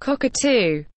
Cockatoo.